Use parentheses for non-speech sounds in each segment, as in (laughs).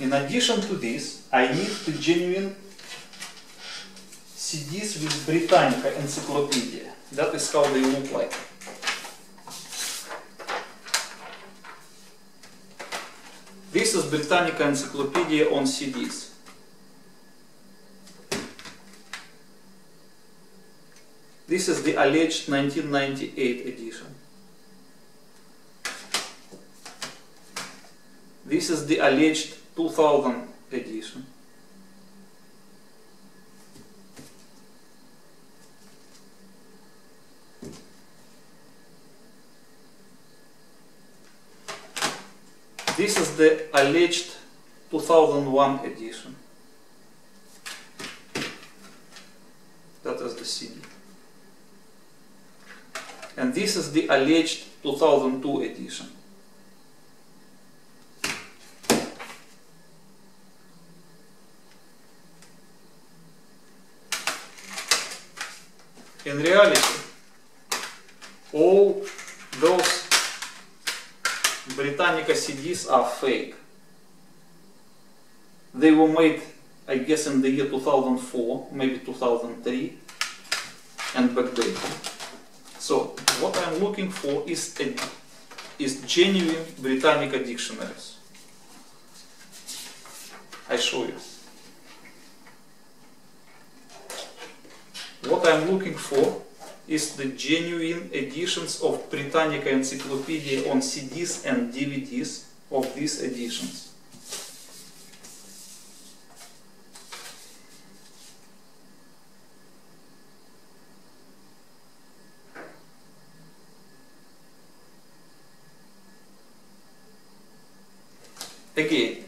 in addition to this, I need the genuine CDs with Britannica Encyclopedia. That is how they look like. This is Britannica Encyclopedia on CDs. This is the alleged 1998 edition. This is the alleged 2000 edition. This is the alleged 2001 edition. That is the CD. And this is the alleged 2002 edition. In reality, all those Britannica CDs are fake. They were made, I guess, in the year 2004, maybe 2003, and backdated. So, what I'm looking for is a, is genuine Britannica dictionaries. I show you. What I'm looking for is the genuine editions of Britannica Encyclopedia on CDs and DVDs of these editions. Again,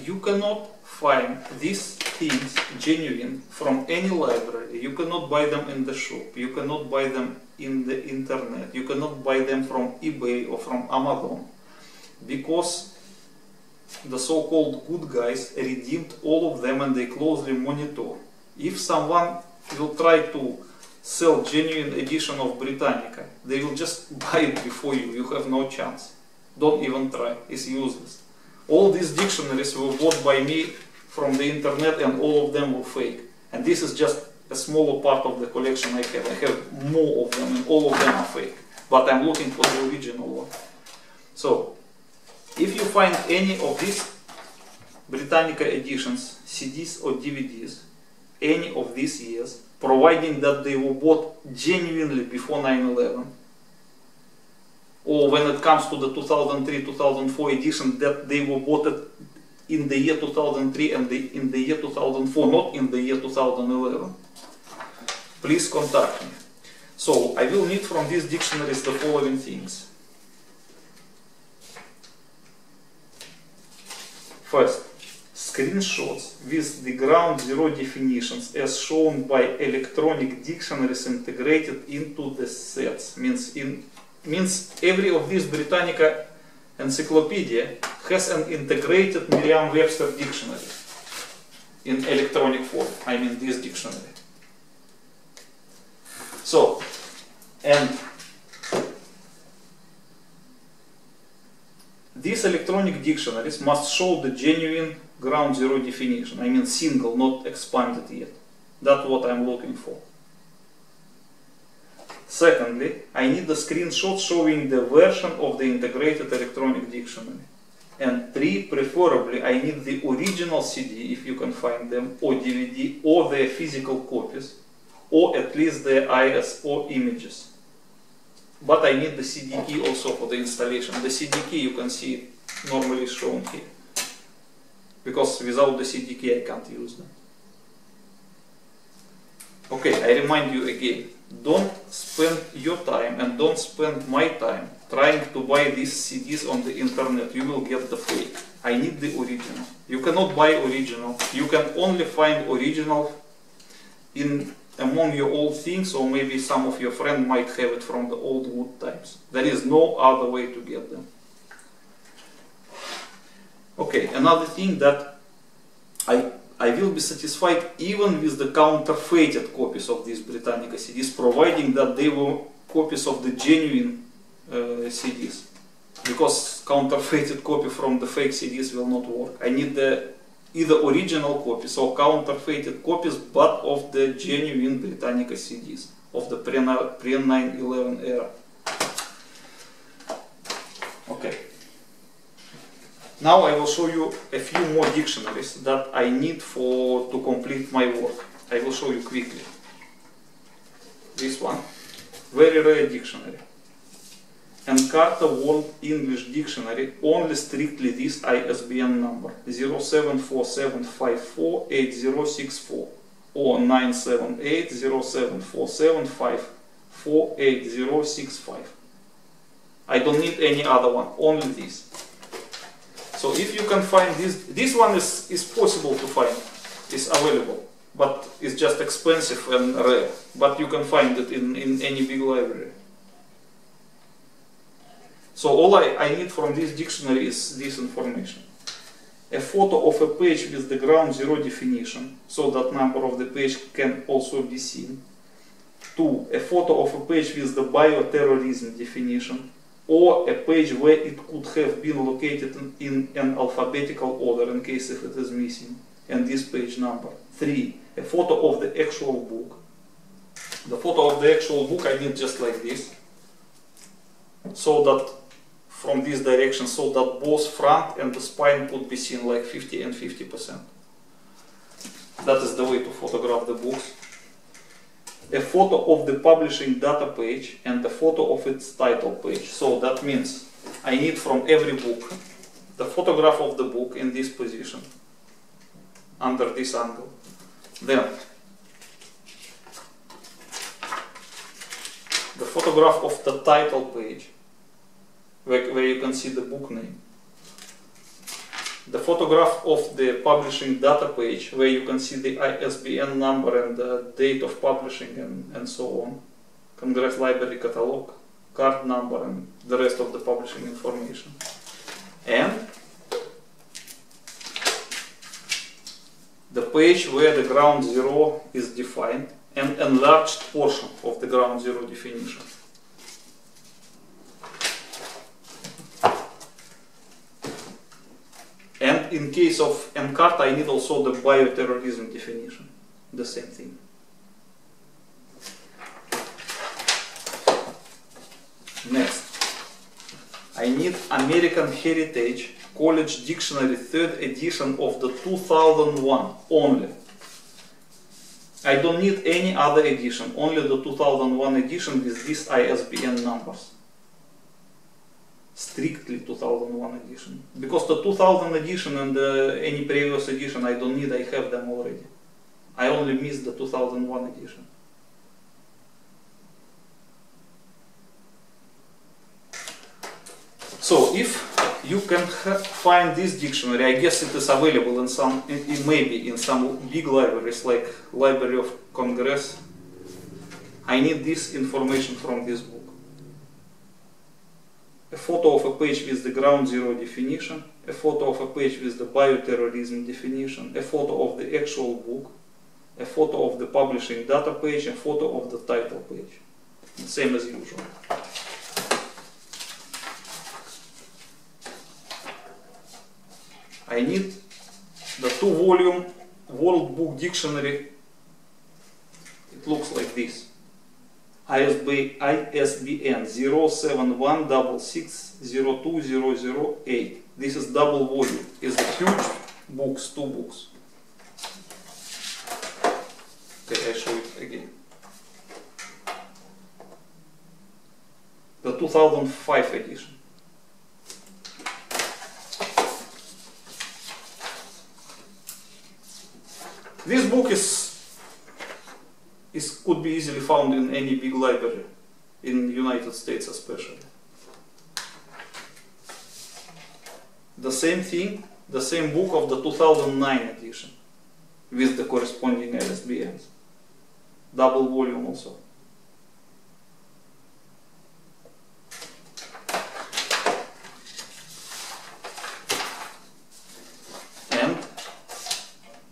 you cannot find these things genuine from any library. You cannot buy them in the shop. You cannot buy them in the internet. You cannot buy them from eBay or from Amazon because the so-called good guys redeemed all of them and they closely monitor. If someone will try to sell genuine edition of Britannica, they will just (laughs) buy it before you. You have no chance. Don't even try. It's useless. All these dictionaries were bought by me from the internet and all of them were fake. And this is just a smaller part of the collection I have. I have more of them and all of them are fake. But I'm looking for the original one. So, if you find any of these Britannica editions, CDs or DVDs, any of these years, providing that they were bought genuinely before 9-11, or when it comes to the 2003-2004 edition, that they were bought in the year 2003 and the, in the year 2004, not in the year 2011. Please contact me. So I will need from these dictionaries the following things. First, screenshots with the ground zero definitions as shown by electronic dictionaries integrated into the sets. Means in means every of these Britannica encyclopedia has an integrated Merriam-Webster dictionary in electronic form. I mean this dictionary. So, and these electronic dictionaries must show the genuine ground zero definition. I mean single, not expanded yet. That's what I'm looking for. Secondly, I need the screenshot showing the version of the integrated electronic dictionary. And three, preferably, I need the original CD, if you can find them, or DVD, or their physical copies, or at least their ISO images. But I need the CD key also for the installation. The CD key you can see normally shown here. Because without the CD key I can't use them. Okay, I remind you again, don't spend your time and don't spend my time trying to buy these CDs on the internet. You will get the fake. I need the original. You cannot buy original. You can only find original in among your old things or maybe some of your friend might have it from the old wood times. There is no other way to get them. Okay, another thing that I I will be satisfied even with the counterfeited copies of these Britannica CDs, providing that they were copies of the genuine Э, CDs. Because counterfeited copy from the fake CDs will not work. I need the either original copies or counterfeited copies but of the genuine Britannica CDs of the pre-911 era. Okay. Now I will show you a few more dictionaries that I need for to complete my work. I will show you quickly. This one, very rare dictionary. Encarta World English Dictionary only strictly this ISBN number 0747548064 or 9780747548065. I don't need any other one, only this. So if you can find this, this one is, is possible to find, is available, but it's just expensive and rare. But you can find it in, in any big library. So all I, I need from this dictionary is this information. A photo of a page with the ground zero definition, so that number of the page can also be seen. Two, a photo of a page with the bioterrorism definition, or a page where it could have been located in, an alphabetical order in case if it is missing, and this page number. Three, a photo of the actual book. The photo of the actual book I need just like this, so that from this direction, so that both front and the spine could be seen like 50 and 50%. That is the way to photograph the books a photo of the publishing data page and a photo of its title page. So that means I need from every book the photograph of the book in this position, under this angle. Then the photograph of the title page, where, where you can see the book name the photograph of the publishing data page where you can see the ISBN number and the date of publishing and, and so on, Congress Library Catalog, card number and the rest of the publishing information. And the page where the ground zero is defined and enlarged portion of the ground zero definition. In case of Encarta, I need also the bioterrorism definition, the same thing. Next, I need American Heritage College Dictionary, third edition of the 2001 only. I don't need any other edition, only the 2001 edition with these ISBN numbers strictly 2001 edition. Because the 2000 edition and uh, any previous edition I don't need, I have them already. I only miss the 2001 edition. So if you can find this dictionary, I guess it is available in some, in maybe in some big libraries like Library of Congress. I need this information from this book a photo of a page with the ground zero definition, a photo of a page with the bioterrorism definition, a photo of the actual book, a photo of the publishing data page, a photo of the title page. Same as usual. I need the two volume World Book Dictionary. It looks like this. ISB, ISBN 07166020008. This is double volume. It's a huge books, two books. Okay, I show it again. The 2005 edition. This book is is, could be easily found in any big library, in United States especially. The same thing, the same book of the 2009 edition, with the corresponding ISBNs. Double volume also.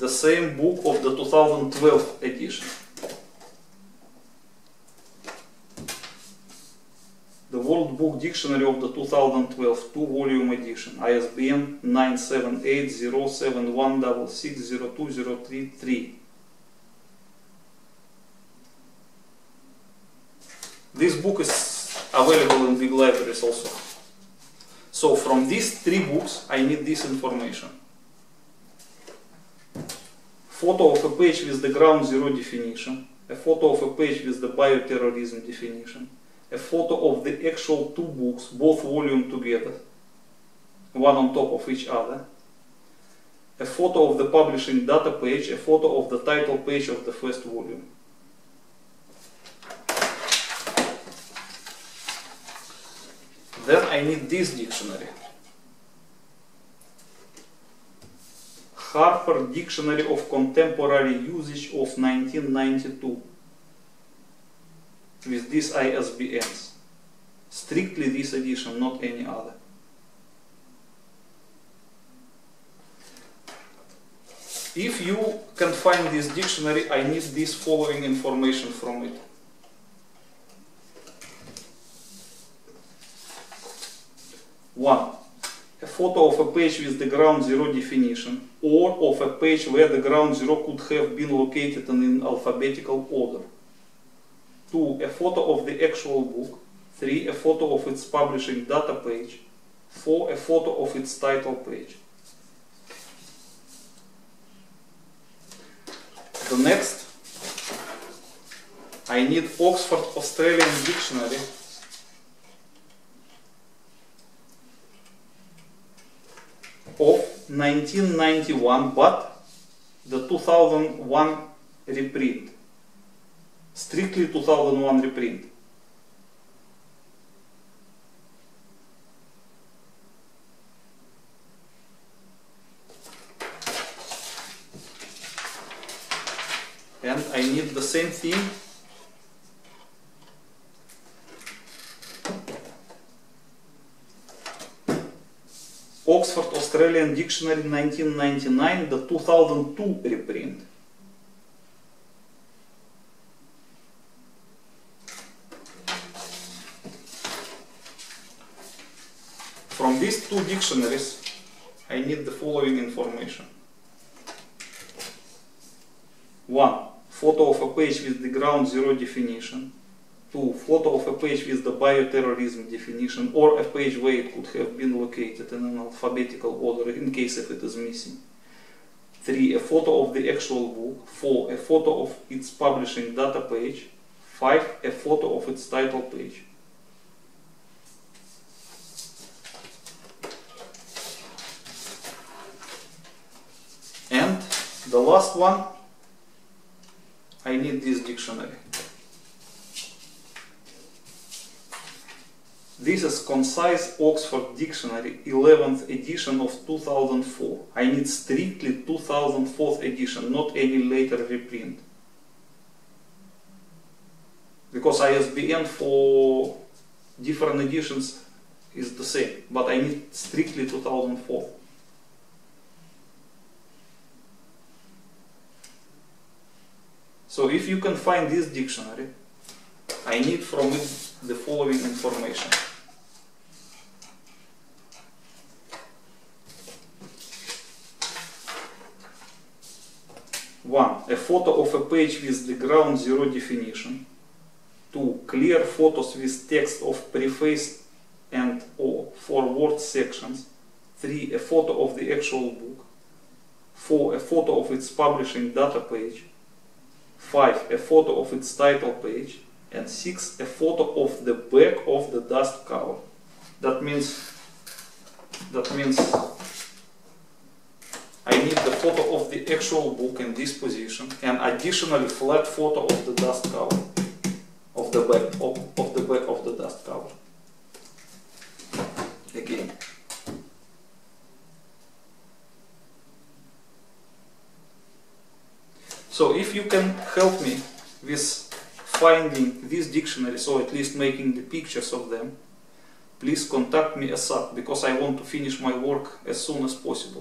The same book of the 2012 edition. Book Dictionary of the 2012 two volume edition ISBN 9780716602033. This book is available in big libraries also. So from these three books I need this information. Photo of a page with the ground zero definition, a photo of a page with the bioterrorism definition, a photo of the actual two books, both volume together, one on top of each other, a photo of the publishing data page, a photo of the title page of the first volume. Then I need this dictionary. Harper Dictionary of Contemporary Usage of 1992 with these ISBNs. Strictly this edition, not any other. If you can find this dictionary, I need this following information from it. One, a photo of a page with the ground zero definition or of a page where the ground zero could have been located in alphabetical order. 2. A photo of the actual book. 3. A photo of its publishing data page. 4. A photo of its title page. The next, I need Oxford Australian Dictionary of 1991, but the 2001 reprint strictly 2001 reprint. And I need the same thing Oxford Australian Dictionary 1999, the 2002 reprint. From these two dictionaries, I need the following information. 1. Photo of a page with the ground zero definition. 2. Photo of a page with the bioterrorism definition or a page where it could have been located in an alphabetical order in case if it is missing. 3. A photo of the actual book. 4. A photo of its publishing data page. 5. A photo of its title page. The last one, I need this dictionary. This is Concise Oxford Dictionary, 11th edition of 2004. I need strictly 2004 edition, not any later reprint. Because ISBN for different editions is the same, but I need strictly 2004. So if you can find this dictionary, I need from it the following information. One, a photo of a page with the ground zero definition. Two, clear photos with text of preface and or foreword sections. Three, a photo of the actual book. Four, a photo of its publishing data page. 5. A photo of its title page. And 6. A photo of the back of the dust cover. That means, that means I need the photo of the actual book in this position and additionally flat photo of the dust cover, of the back, of, of the back of the dust cover. Again. So if you can help me with finding these dictionaries or at least making the pictures of them, please contact me ASAP because I want to finish my work as soon as possible.